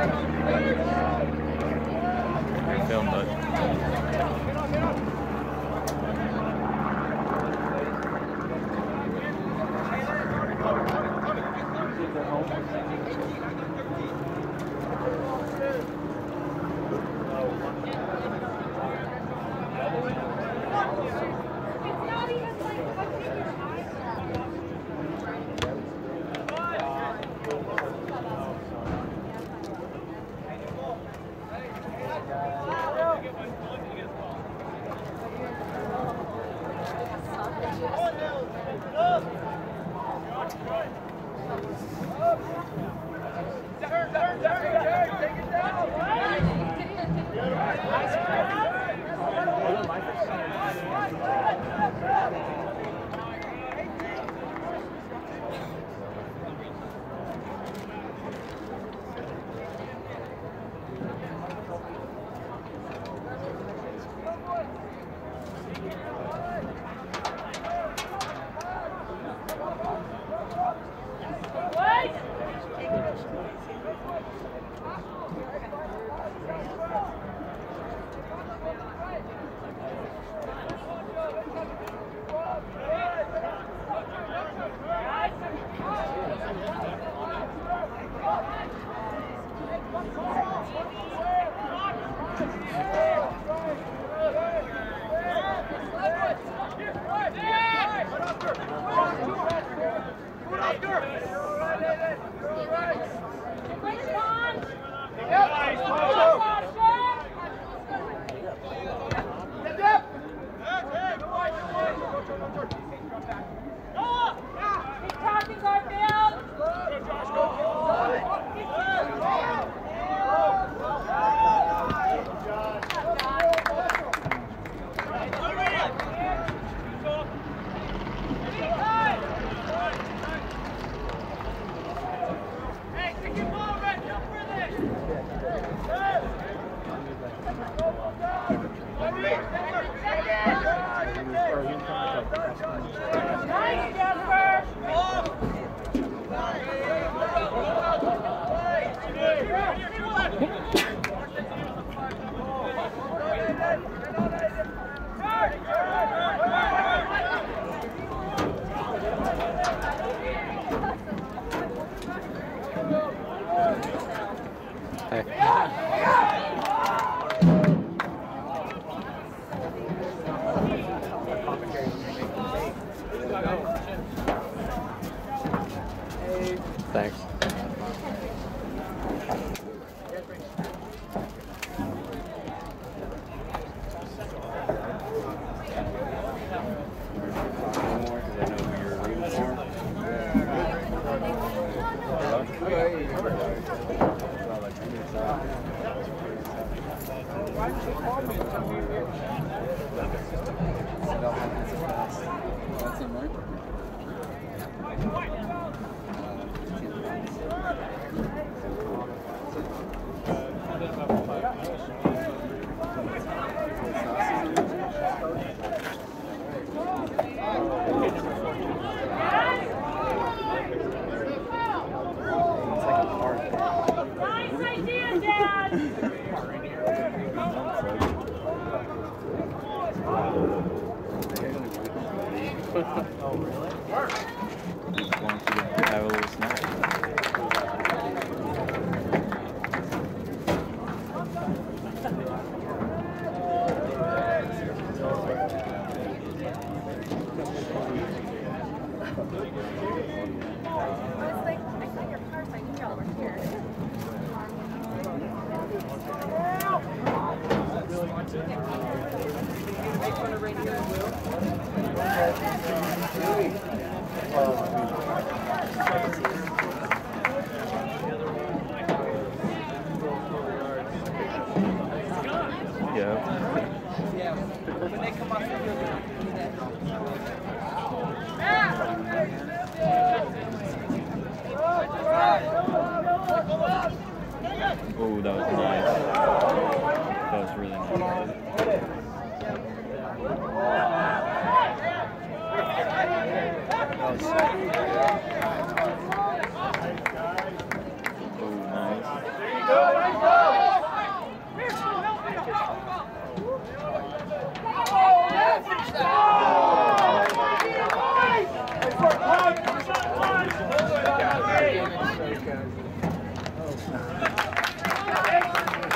I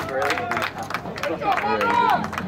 Very good.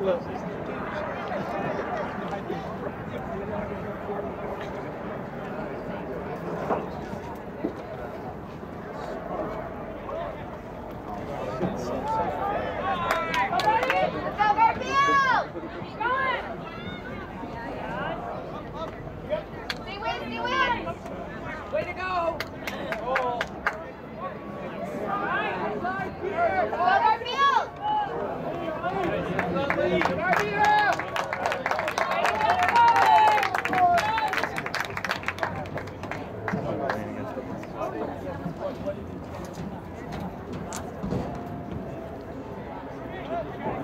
That? Los, Let's go, Garfield! Keep going! Stay with, stay with! Way to go! Let's go, Garfield! Nice,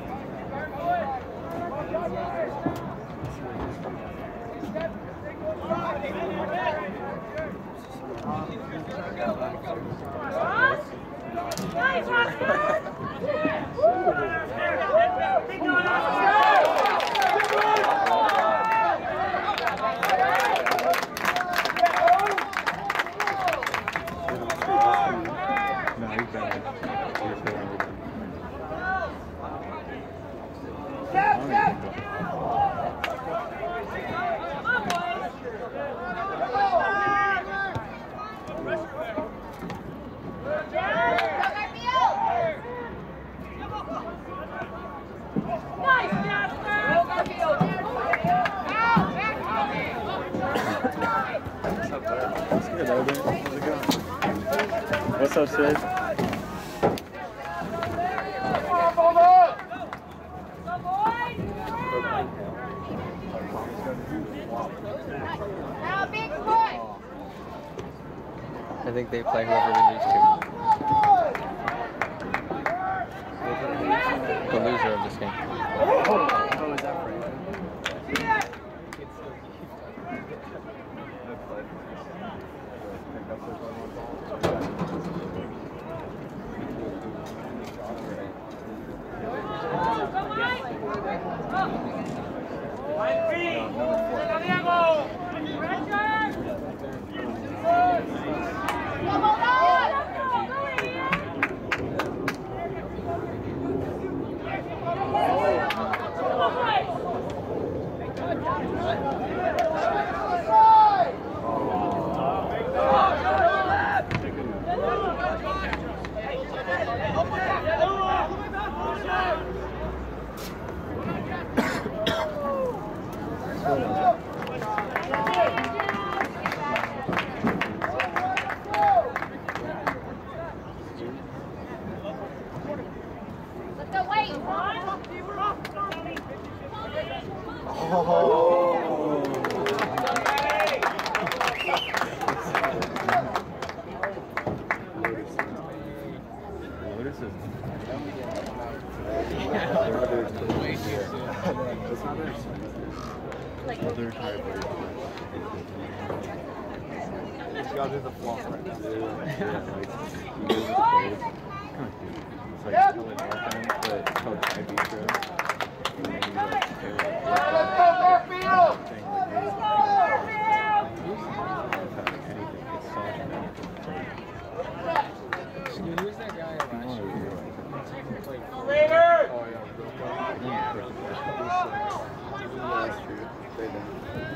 Gotta do the flop right now. Yeah, like, you guys have played. It's like Kelly offense, but it's called Tie Bistro. And then you like pair it with thing like anything. It's soft. Dude, who's that guy last year? do Oh, yeah, real yeah, pretty. Yeah, that's true. They don't.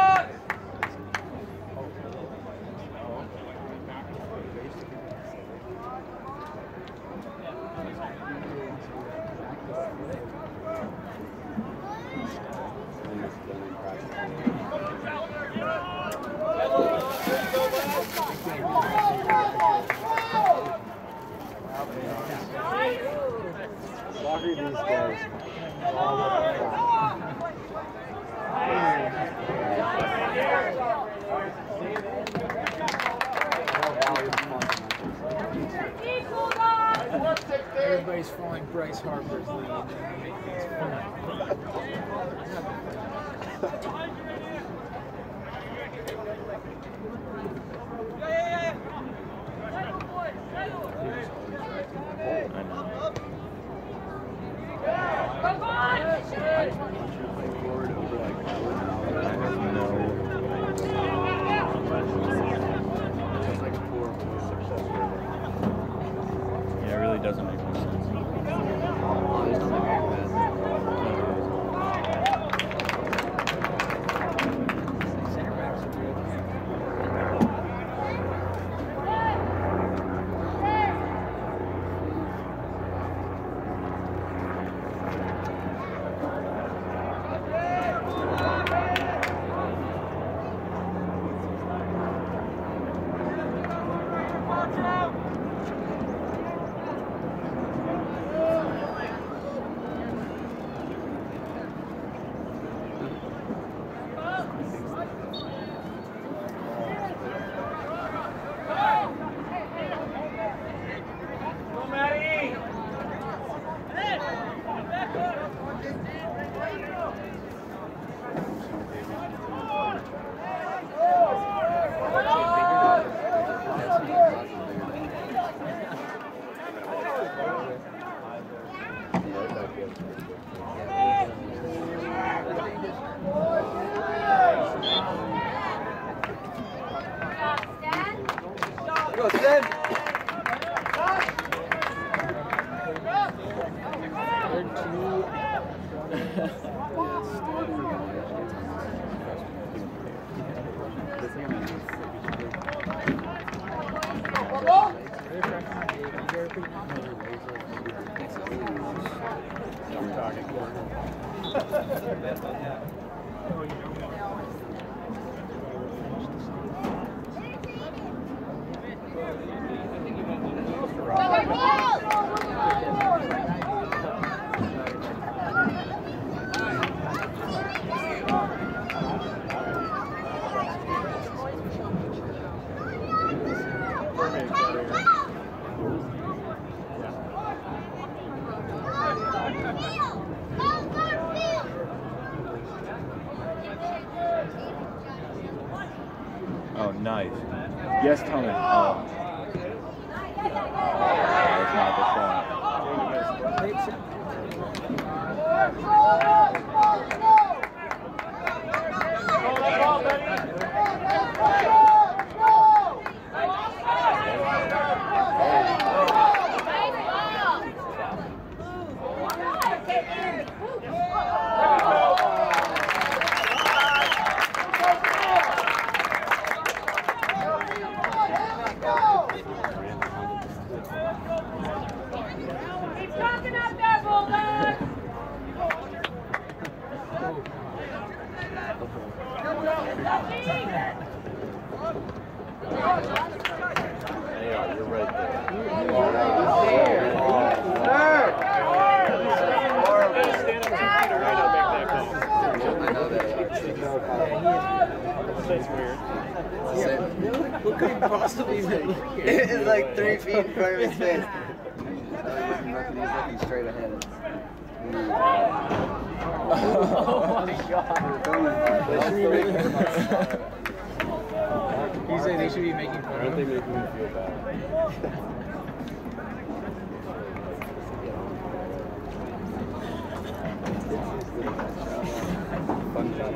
What are these guys? Everybody's following Bryce Harper's lead. It's fun. Yeah, yeah, yeah. I Yes, Tommy. Oh. That's not the shot. Go, that ball, Betty! Keep talking up there, Bulldog! Yeah, you're right there. I know that. Who could he possibly be? It's like three feet in front of his face. He's looking, straight ahead. Oh my god. He said they should be making fun Aren't of they him. making me feel bad? Fun job.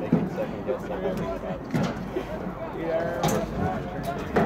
Making second guess somebody's spot.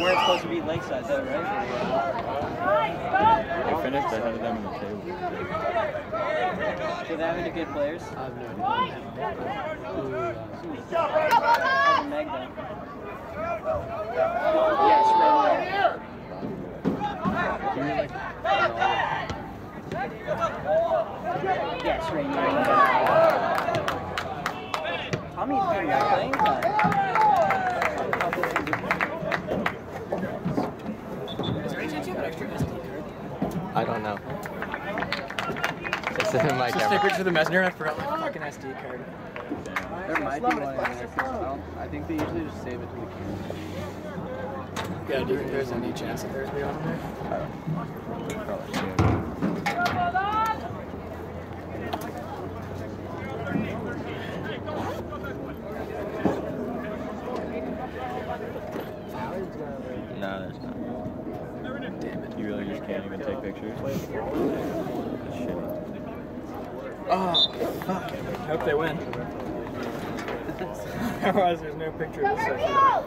we're supposed to be Lakeside, though, right? They finished ahead of them in the table. Do they have any good players? I have no idea. Yes, right there. Yes, Rainier. How many times are you playing? Just in my Just take camera. pictures of the messenger and I forgot my fucking SD card. There might be one in there. 'cause I, think they usually just save it to the camera. Yeah, do you think there's any chance that there's beyond there? Nah, there's not. Damn it. You really just can't even take pictures? That's shitty. Oh, fuck. I hope they win. Otherwise, there's no picture of this section. I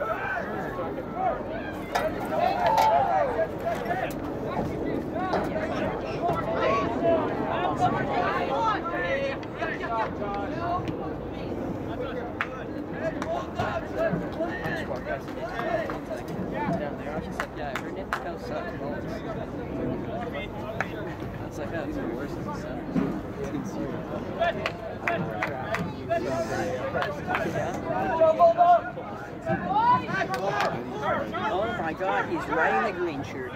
was like, yeah, her nip fell balls. That's like, that's the worst of the sun. Oh my god, he's right in the green shirt.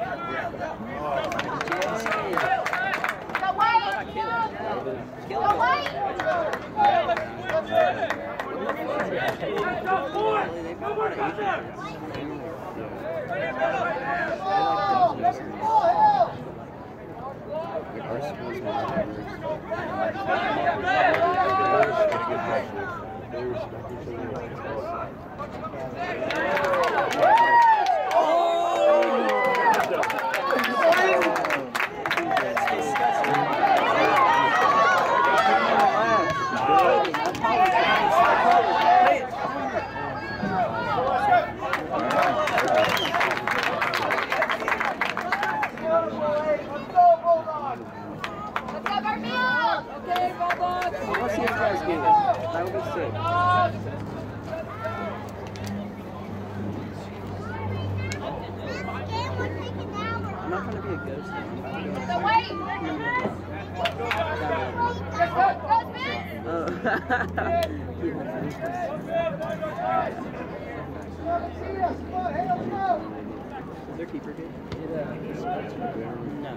Like our school's the They respect each other. It. That would be sick. I'm not trying to be a ghost. Is their keeper good? No.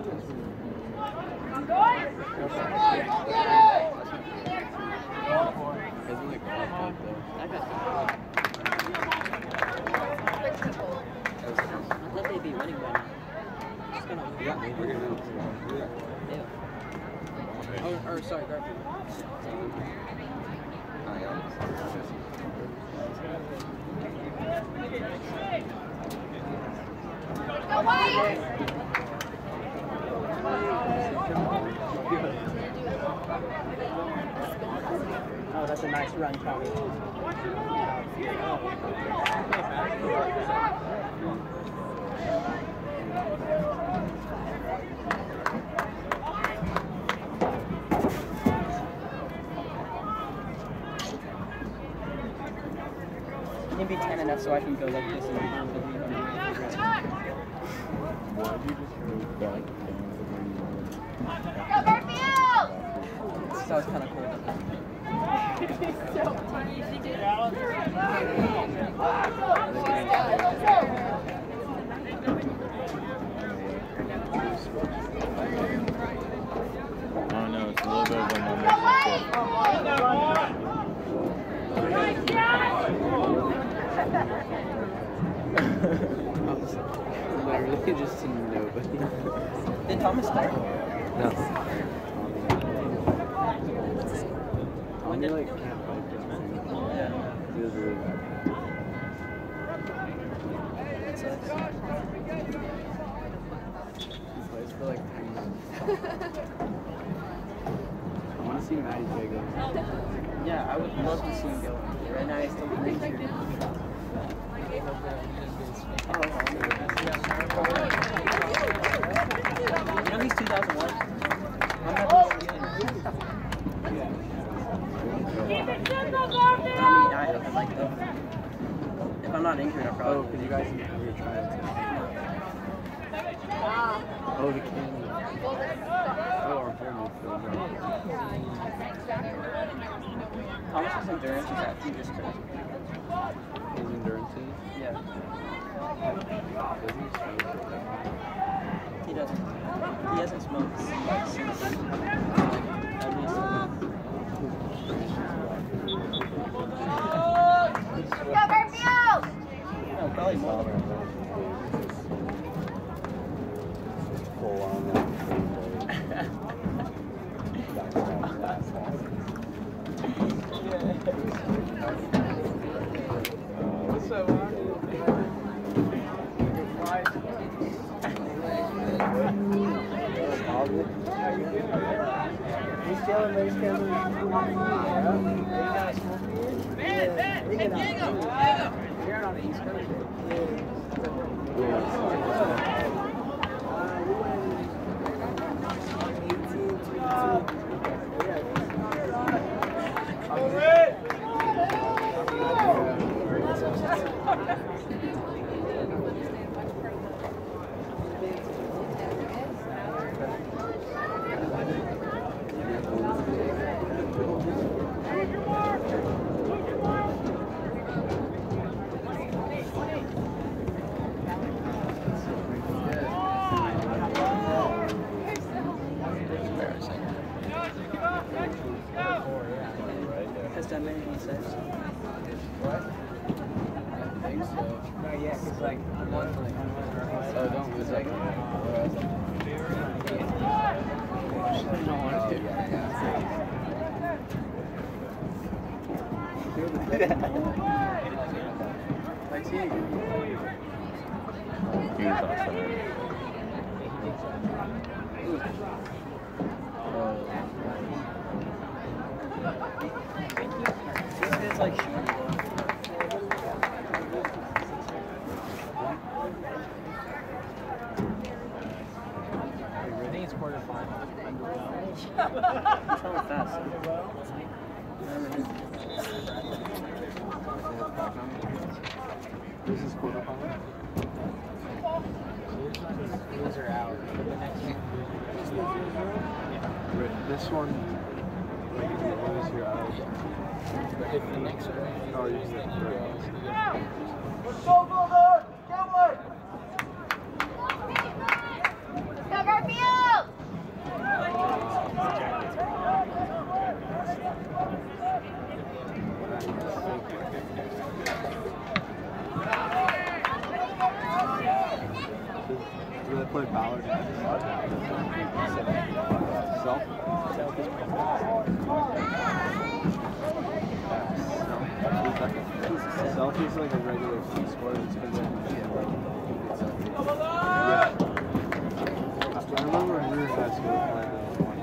Isn't it fucked up though? I got I thought they'd be winning by now. It's gonna We got We're gonna Yeah. Oh, or sorry, Garfield. Oh, that's a nice run, Tommy. Maybe 10 enough so I can go like this and Why'd you just go back That was kind of cool. I don't know, it's a little bit of a momentum shift. Literally just to nobody. Did Thomas start? No. Tommy like can't fight this man. He was really bad. That sucks. He for like 10 months. I want to see Matty J go. Yeah, I would love to see him go. Right now he's I'm not injured, I probably. Oh, because you guys were trying. Oh, the candy. Oh, our pyramid filled. How much is endurance is that? You just crazy. His endurance is? Yeah. He doesn't. He hasn't smoked since at least a month. Go, Garfield! No, probably more last night. What's up? He's chilling, but he's on the East Coast. Embarrassing. But if the next one, Oh, you then you go. So you get Go Garfield! Do they play Ballard? Self? Self is like a regular free sport. It's been like Yeah. I remember when we were in high school playing that one.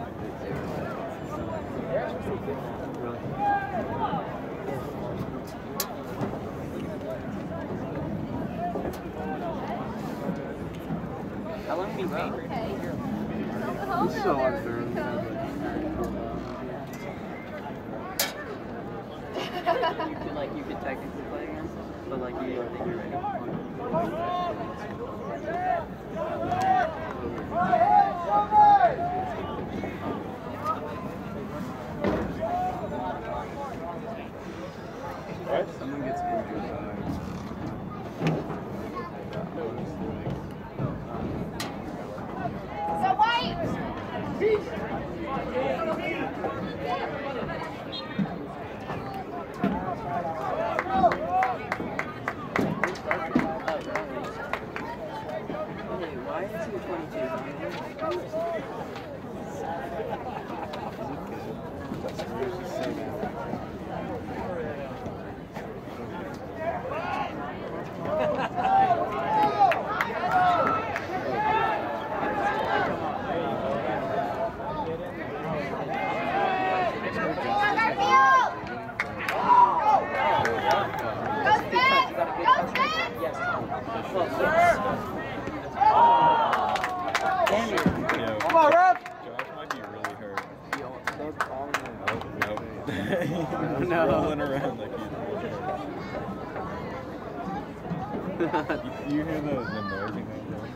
Really? How long have you been? Okay. So unfair. You could like you could technically play against but like you don't think you're ready. Someone gets injured. Uh, So white! Hey, why is he 22? Go Garfield! Go Spence! Go Spence! Yes. Well, Damn it. Yo, Come on, Rep! Josh might be really hurt. Those calling Nope. He's No. rolling around like he's really hurt. you, you hear the, the noise he made? though?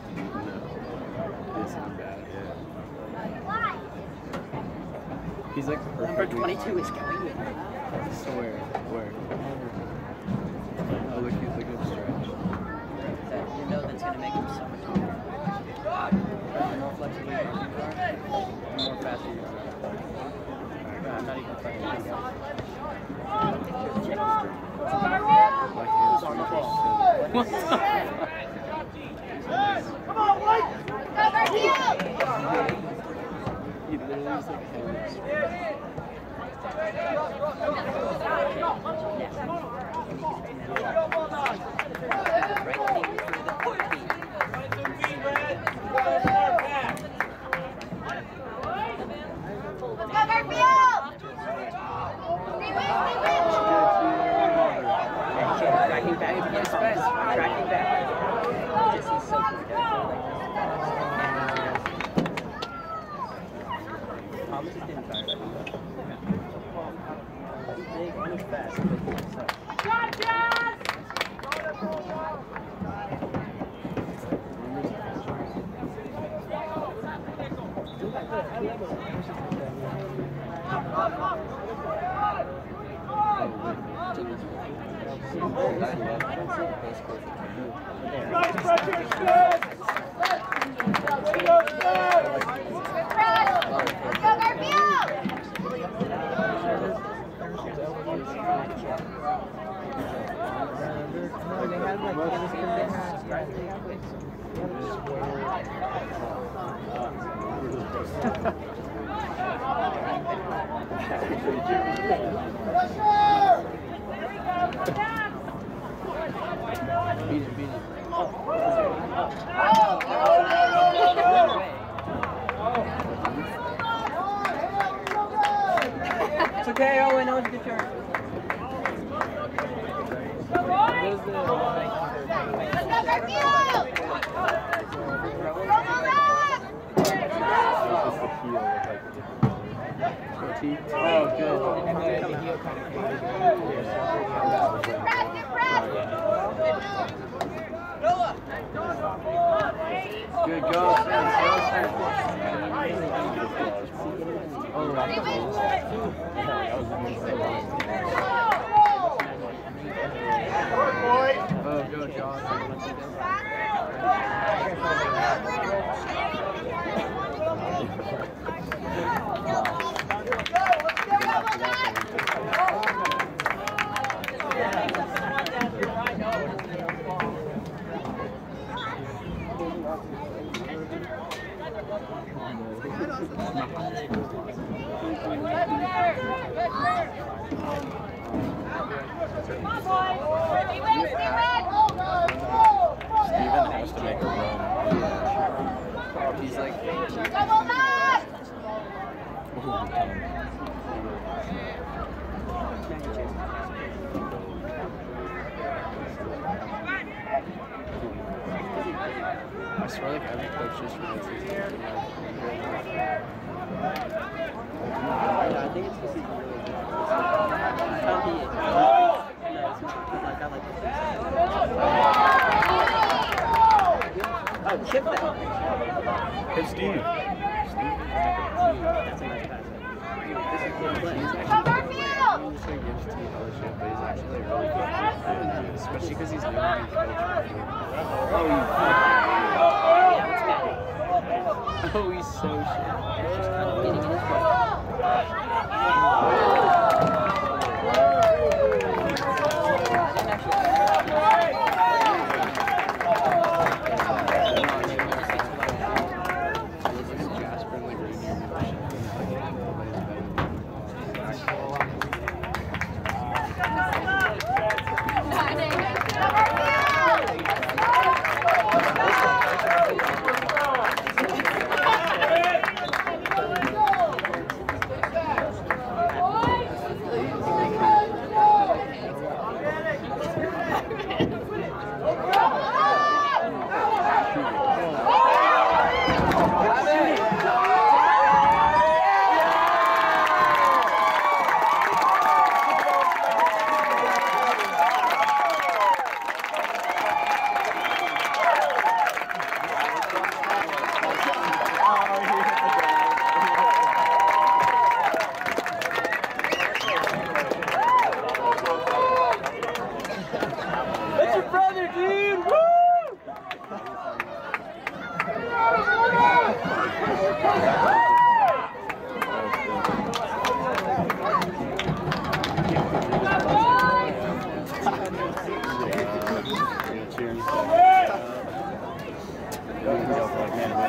This is bad. Yeah. He's よろしくお願いします。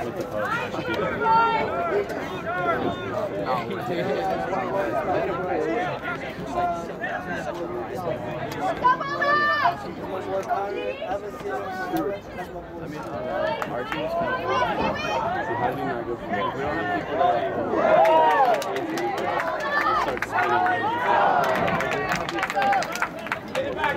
with the so how do you not go from there? We don't have people that start spinning. Get it back,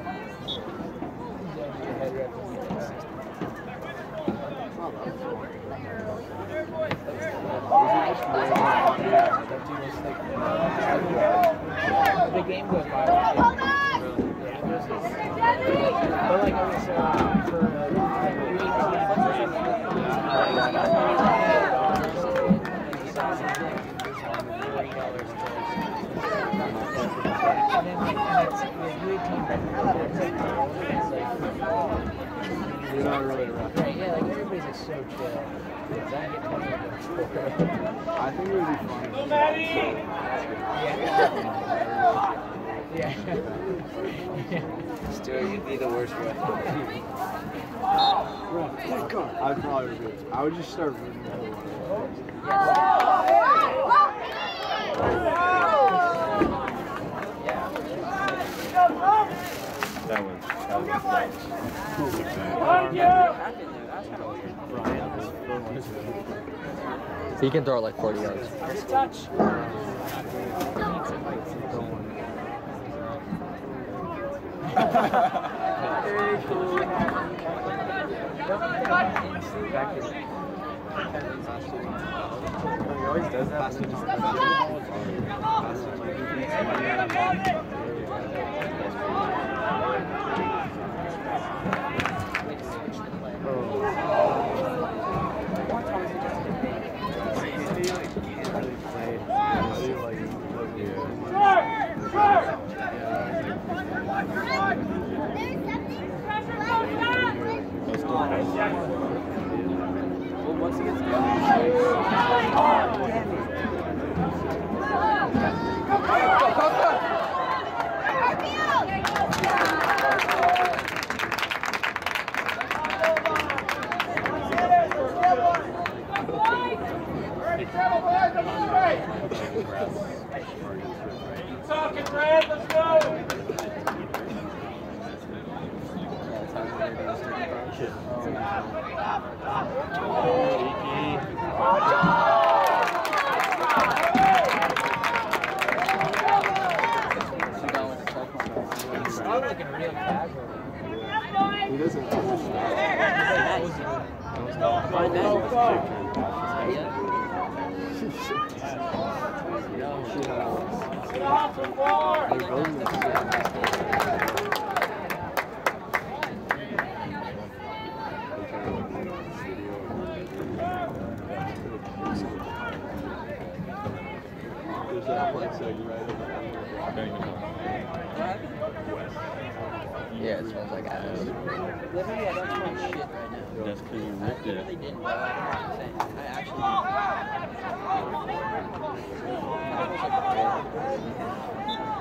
The game goes by. But like I was uh, for and then like and it's the UA team You're not really around. Right, yeah, like everybody's like so chill. Because I get touched with them. I think it would be fun. Go, Maddie. Yeah. Stuart, you'd be the worst referee. Bro, thank God. I'd probably do it. I would just start rooting the whole. That was that was Behind you. He can throw it like 40 yards. Good touch. He always does that. but then he's- He like can't really play. He like look Let's do it. Well, once he gets down, Keep talking, Brad. Let's go. I'm looking real casual. he doesn't understand. Find Get off the floor. They're building this. There's that place like right over there. Yeah, it smells like ass. Literally, I don't smell shit right now. That's because you I ripped literally it. didn't. I'm I actually. Huh?